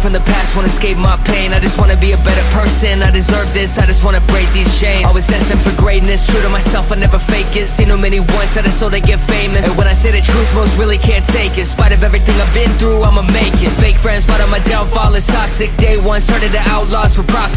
from the past, wanna escape my pain. I just wanna be a better person, I deserve this I just wanna break these chains. Always asking for greatness, true to myself, I never fake it. Seen too many once, that is so they get famous. And when I say the truth, most really can't take it. In spite of everything I've been through, I'ma make it. Fake friends, but on my downfall is toxic. Day one, started the outlaws for profit